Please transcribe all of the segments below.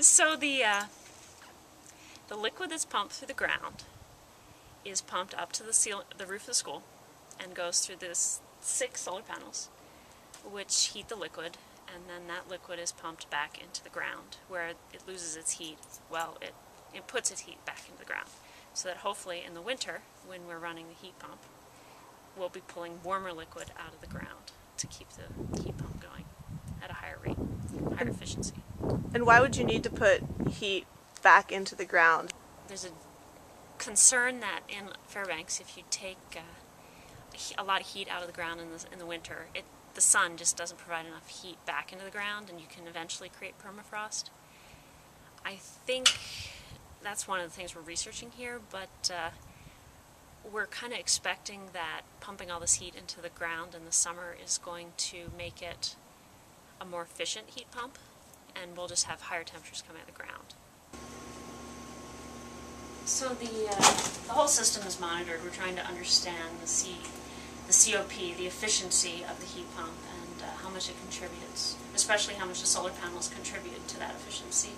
so the uh, the liquid that's pumped through the ground is pumped up to the the roof of the school, and goes through this six solar panels, which heat the liquid, and then that liquid is pumped back into the ground, where it loses its heat. Well, it it puts its heat back into the ground, so that hopefully in the winter, when we're running the heat pump, we'll be pulling warmer liquid out of the ground to keep the heat pump going at a higher rate, efficiency. And why would you need to put heat back into the ground? There's a concern that in Fairbanks, if you take uh, a lot of heat out of the ground in the, in the winter, it, the sun just doesn't provide enough heat back into the ground, and you can eventually create permafrost. I think that's one of the things we're researching here, but uh, we're kind of expecting that pumping all this heat into the ground in the summer is going to make it a more efficient heat pump, and we'll just have higher temperatures coming out of the ground. So the uh, the whole system is monitored. We're trying to understand the C, the COP, the efficiency of the heat pump, and uh, how much it contributes, especially how much the solar panels contribute to that efficiency.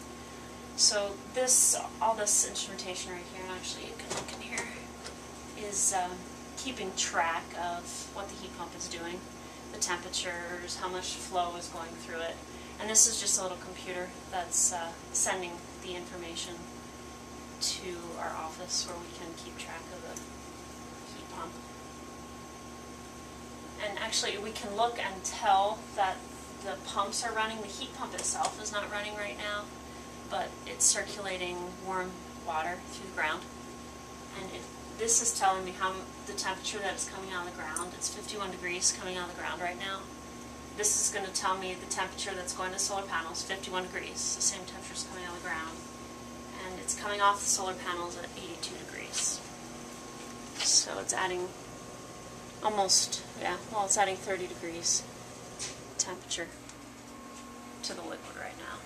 So this, all this instrumentation right here, and actually you can look in here, is um, keeping track of what the heat pump is doing, the temperatures, how much flow is going through it, and this is just a little computer that's uh, sending the information to our office where we can keep track of the heat pump. And actually, we can look and tell that the pumps are running. The heat pump itself is not running right now, but it's circulating warm water through the ground. And it, this is telling me how the temperature that is coming out of the ground. It's 51 degrees coming out of the ground right now. This is going to tell me the temperature that's going to solar panels, 51 degrees, the same temperature is coming out of the ground and it's coming off the solar panels at 82 degrees. So it's adding almost, yeah, well, it's adding 30 degrees temperature to the liquid right now.